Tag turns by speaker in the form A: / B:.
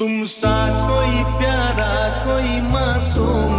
A: तुम सा कोई प्यारा कोई मासूम।